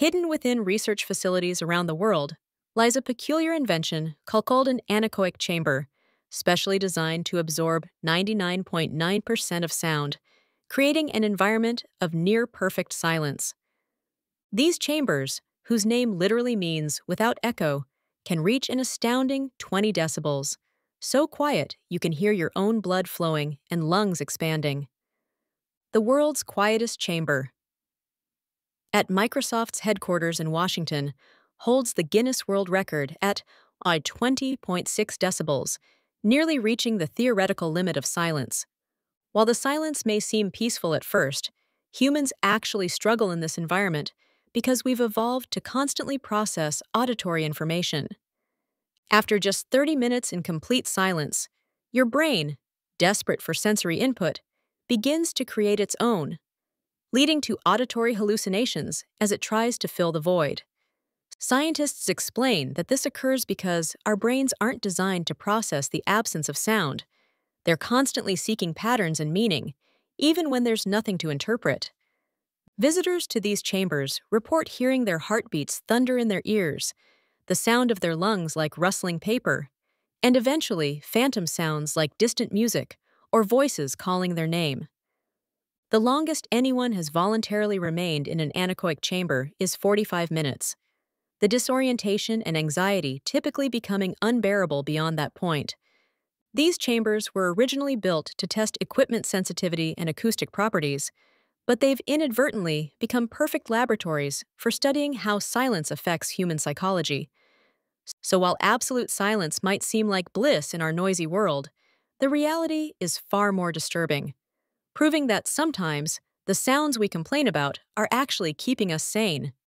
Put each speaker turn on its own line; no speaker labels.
Hidden within research facilities around the world lies a peculiar invention called an anechoic chamber, specially designed to absorb 99.9% of sound, creating an environment of near perfect silence. These chambers, whose name literally means without echo, can reach an astounding 20 decibels, so quiet you can hear your own blood flowing and lungs expanding. The world's quietest chamber. At Microsoft's headquarters in Washington, holds the Guinness World Record at I 20.6 decibels, nearly reaching the theoretical limit of silence. While the silence may seem peaceful at first, humans actually struggle in this environment because we've evolved to constantly process auditory information. After just 30 minutes in complete silence, your brain, desperate for sensory input, begins to create its own, leading to auditory hallucinations as it tries to fill the void. Scientists explain that this occurs because our brains aren't designed to process the absence of sound. They're constantly seeking patterns and meaning, even when there's nothing to interpret. Visitors to these chambers report hearing their heartbeats thunder in their ears, the sound of their lungs like rustling paper, and eventually phantom sounds like distant music or voices calling their name. The longest anyone has voluntarily remained in an anechoic chamber is 45 minutes, the disorientation and anxiety typically becoming unbearable beyond that point. These chambers were originally built to test equipment sensitivity and acoustic properties, but they've inadvertently become perfect laboratories for studying how silence affects human psychology. So while absolute silence might seem like bliss in our noisy world, the reality is far more disturbing, proving that sometimes the sounds we complain about are actually keeping us sane.